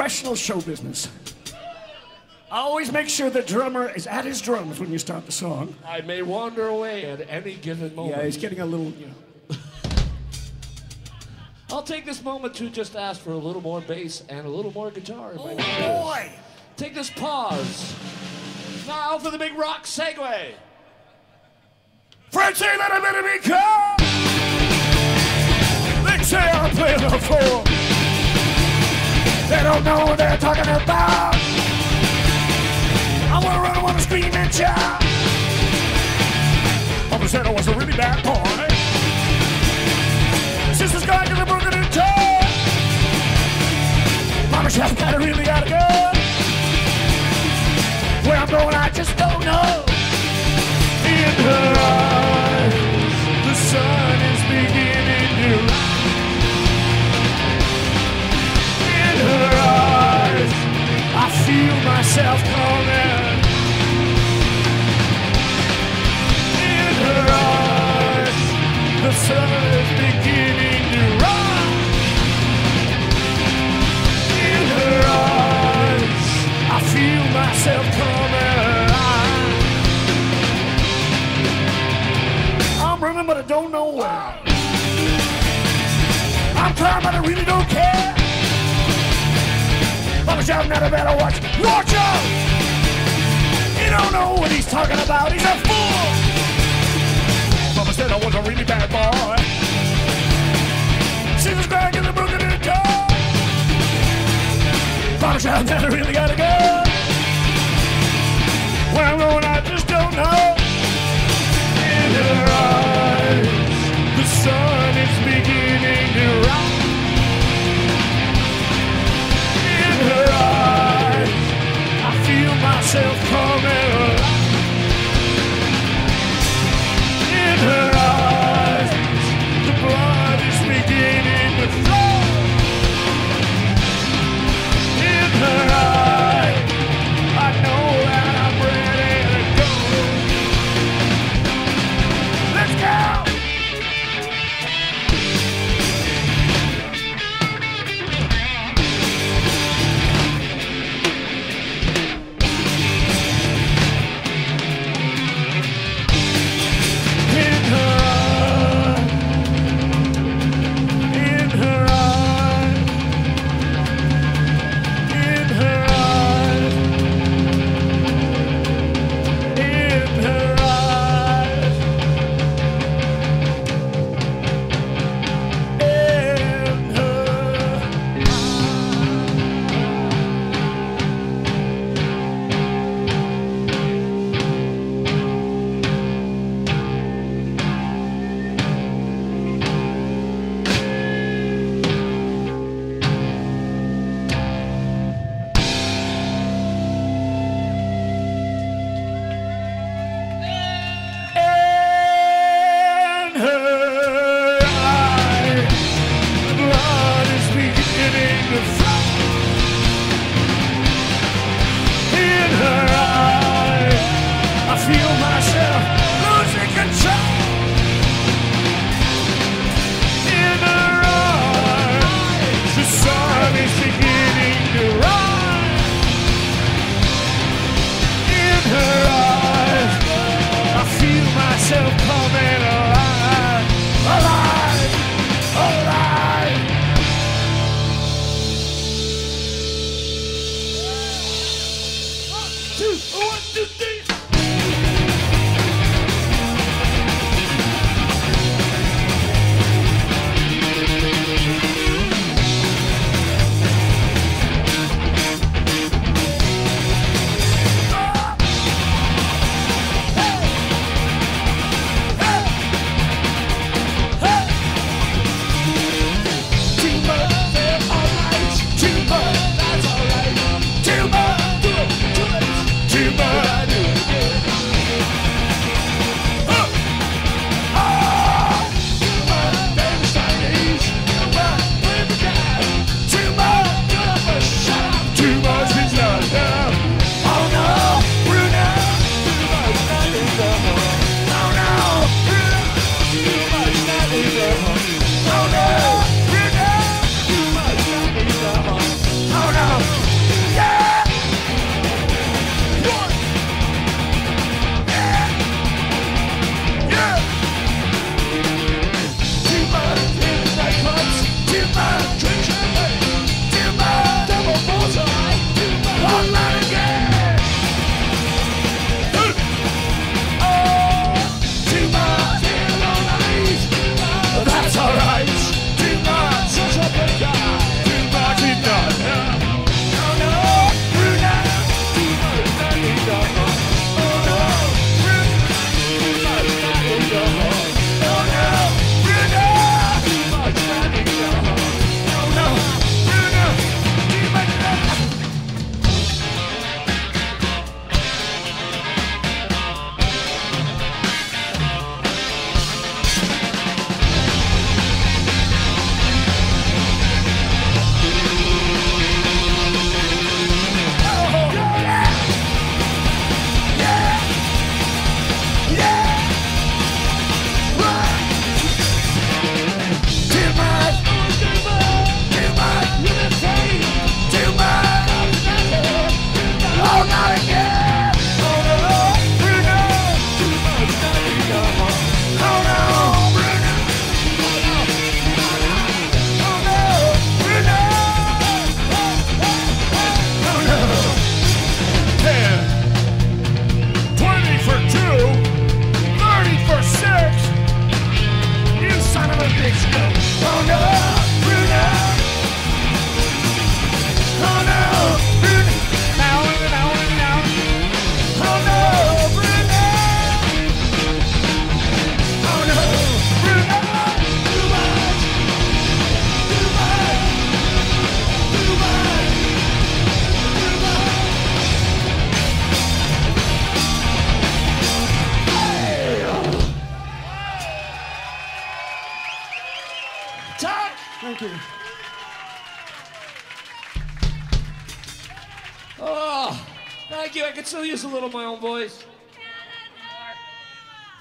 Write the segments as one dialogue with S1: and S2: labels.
S1: professional show business. I always make sure the drummer is at his drums when you start the song.
S2: I may wander away at any given moment.
S1: Yeah, he's getting a little, you know.
S2: I'll take this moment to just ask for a little more bass and a little more guitar.
S1: Oh boy!
S2: Take this pause. Now for the big rock segue.
S1: Friends let I better be calm. They say I'm playing the fool. They don't know what they're talking about. I wanna run, I wanna scream and shout. Mama said I was a really bad boy. Sister's got to the broken in toe. Mama said I really gotta go. Where I'm going, I just don't know in her eyes. The sun feel myself coming. In her eyes, the sun is At a better watch. Watch out! He don't know what he's talking about. He's a fool. Mama said I was a really bad boy. She was crying in the broken in. Mama shouting that I really gotta go. Where I'm going, I just don't know in her eyes. The sun myself coming. In her eyes, the blood is beginning to flow.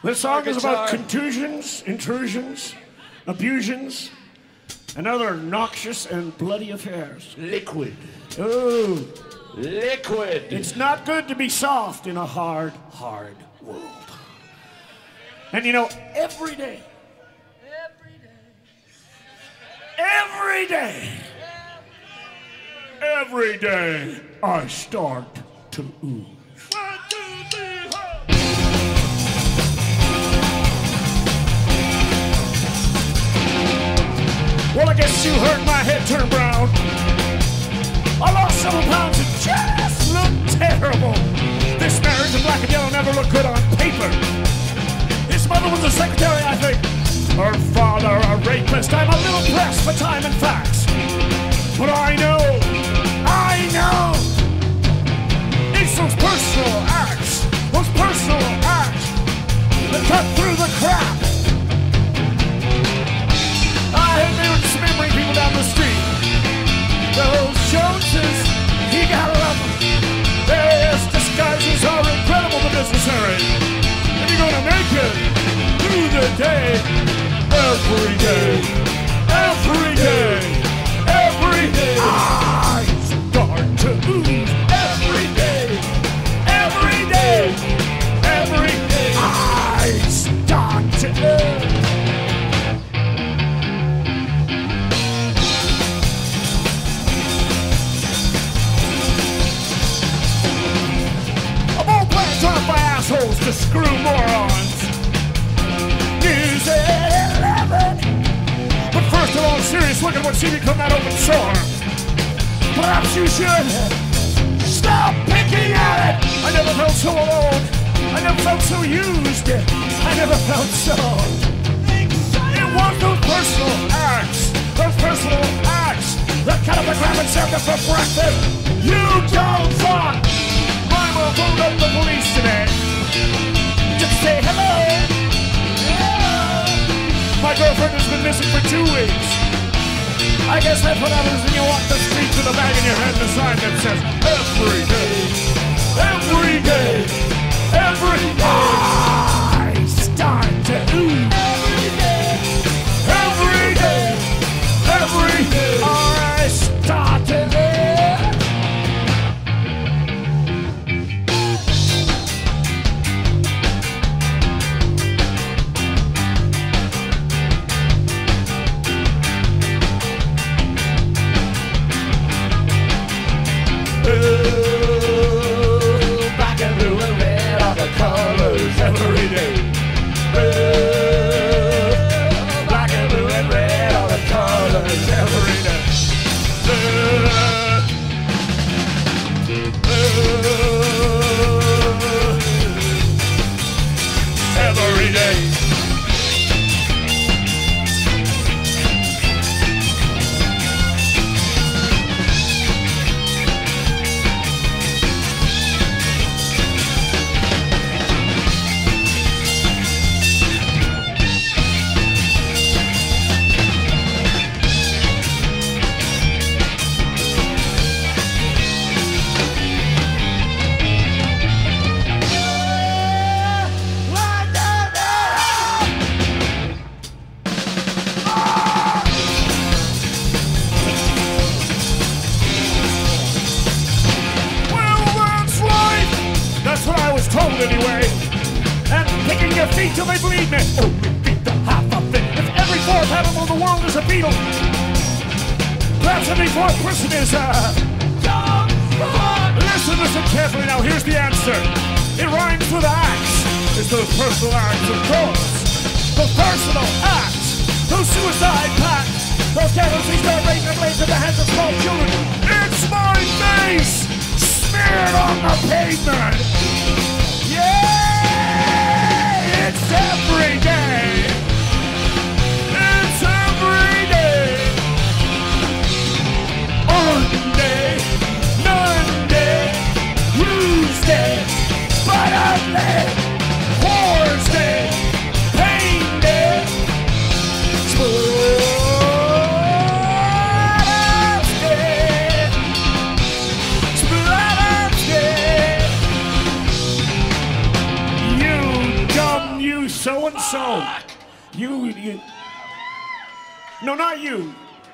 S1: This song is about contusions, intrusions, abusions, and other noxious and bloody affairs.
S2: Liquid.
S1: Oh,
S2: Liquid.
S1: it's not good to be soft in a hard, hard world. And you know, every day, every day, every day, I start to ooze. One, two, three, Well, I guess you heard my head turn brown. I lost several pounds and just looked terrible. This marriage in black and yellow never looked good on paper. His mother was a secretary, I think. Her father a rapist. I'm a little pressed for time and facts. But I know, I know, it's those personal acts, those personal acts that cut through the crap. I had been dismembering people down the street. Those Joneses, you gotta love them. Their disguises are incredible to necessary. And you're gonna make it through the day, every day,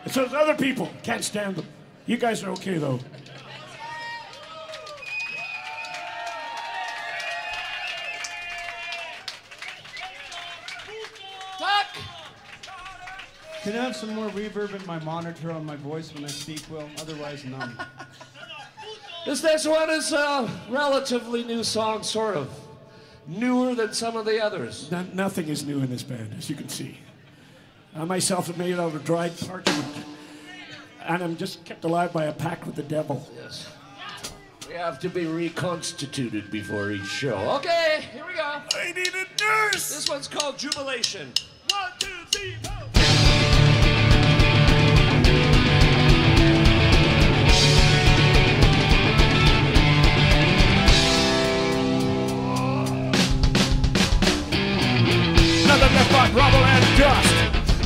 S1: It's those other people. Can't stand them. You guys are okay though.
S2: Duck!
S3: Can I have some more reverb in my monitor on my voice when I speak, Will? Otherwise, none.
S2: This next one is a relatively new song, sort of. Newer than some of the others.
S1: No- nothing is new in this band, as you can see. I myself am made out of dried parchment, and I'm just kept alive by a pact with the devil.
S2: Yes. We have to be reconstituted before each show. Okay, here we go.
S1: I need a nurse.
S2: This one's called Jubilation. One, two, three, go!
S1: Nothing left but rubble and dust.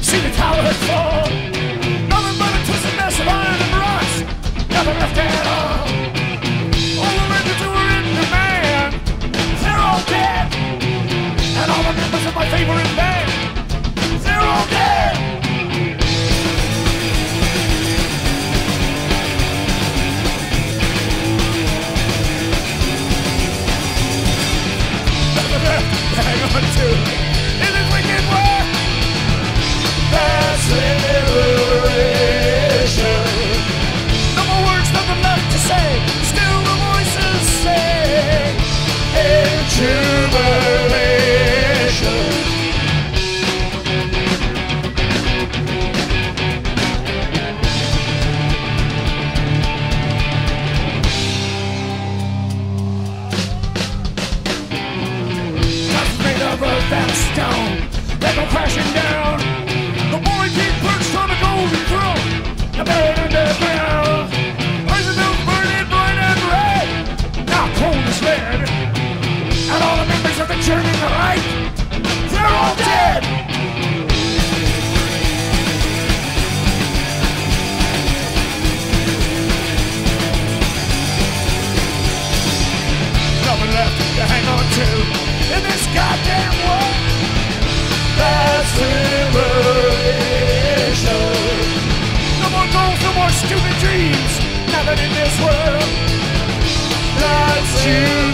S1: See the tower fall. Nothing but a twisted mess of iron and rust. Nothing left at all. All the records were in demand, they're all dead. And all the members of my favorite band, they're all dead. Hang on to that stone. They go crashing down. That's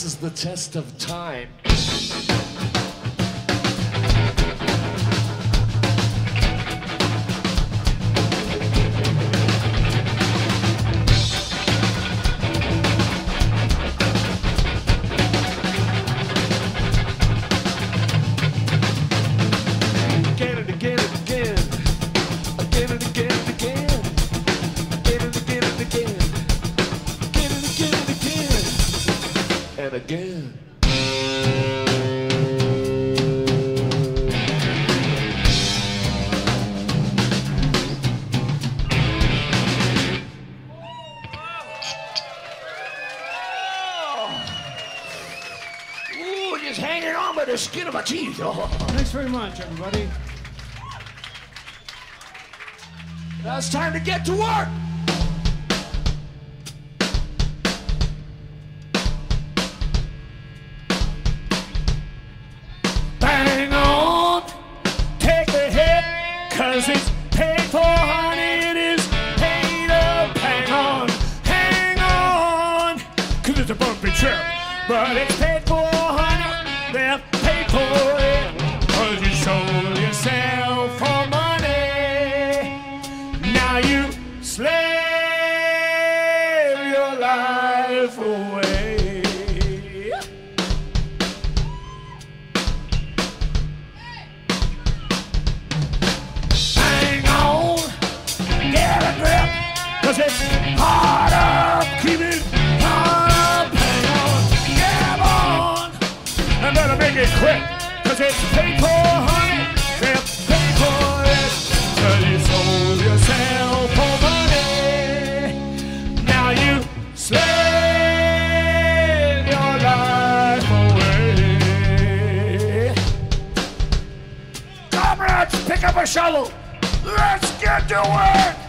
S2: passes the test of time.
S1: quick, cause it's paper, honey. It's you sold yourself for money. Now you slave your life away. Comrades, pick up a shovel. Let's get to work.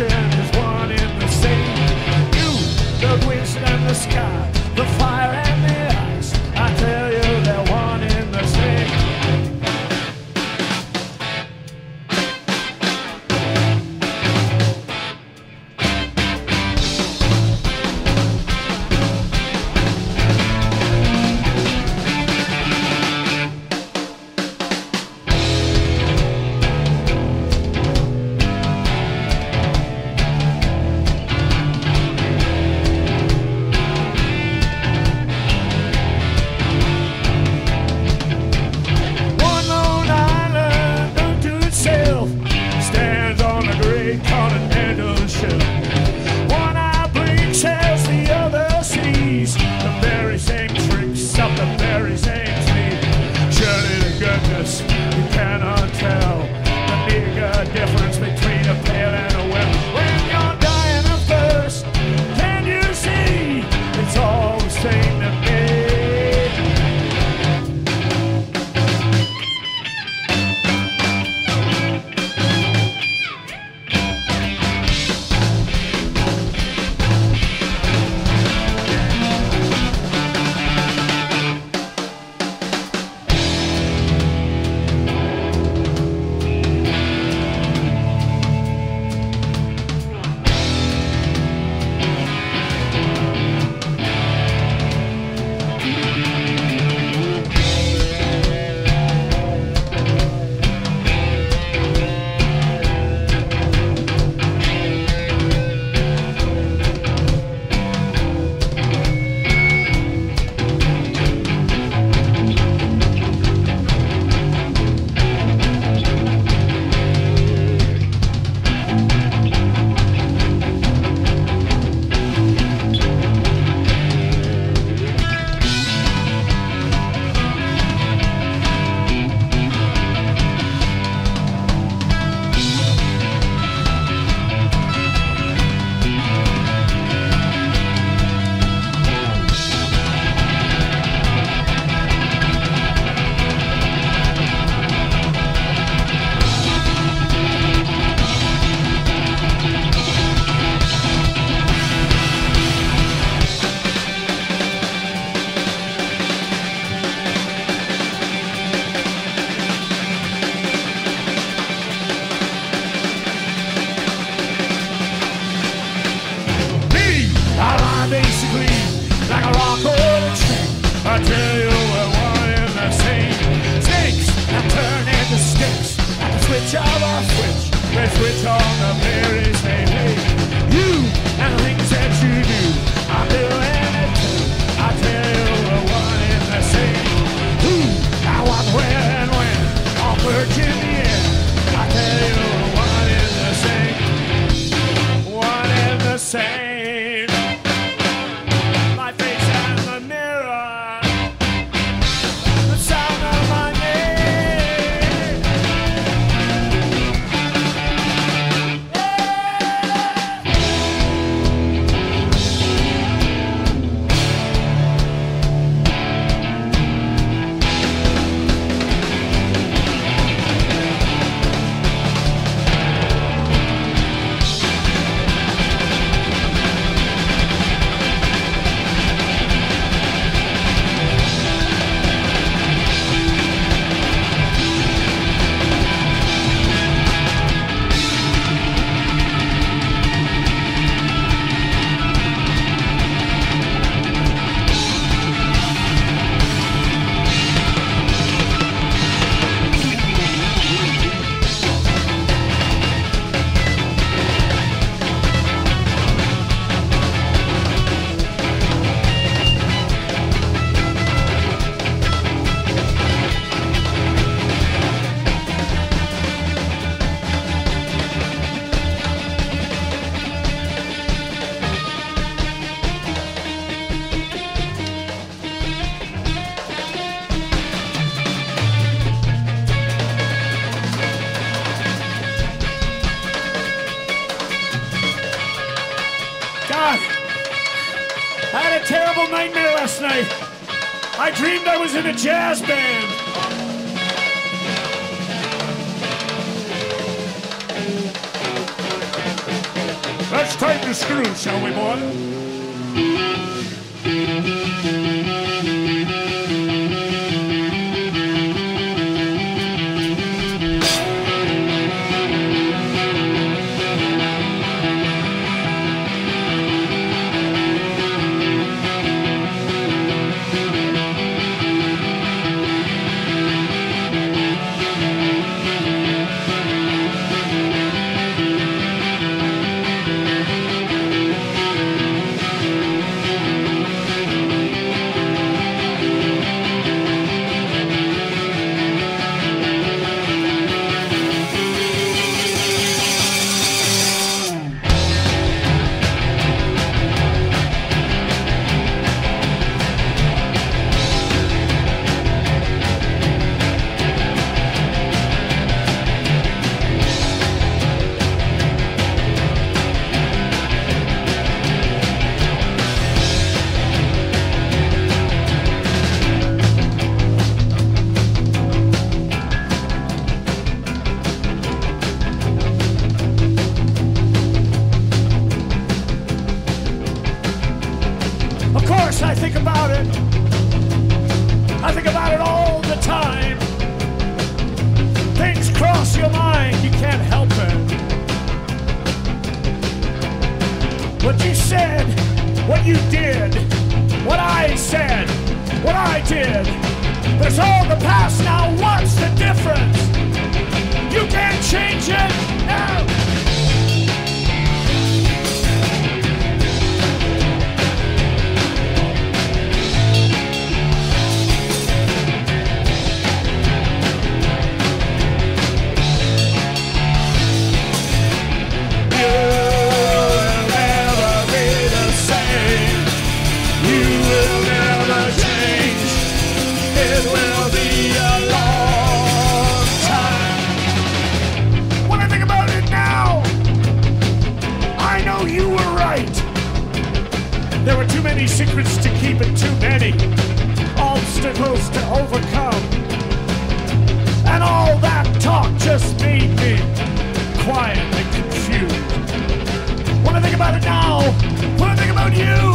S1: Ocean was in you,